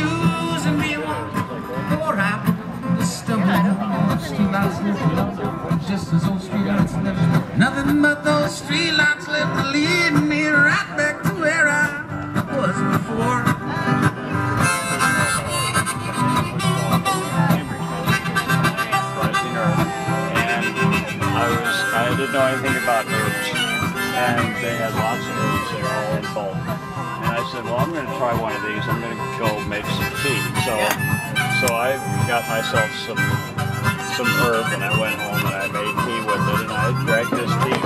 shoes and we the just old left nothing but those street lights left to lead me right back to where I was before I didn't know anything about herbs, and they had lots of herbs. They were all in bulk. Said, well, I'm going to try one of these. I'm going to go make some tea. So, so I got myself some some herb, and I went home and I made tea with it, and I drank this tea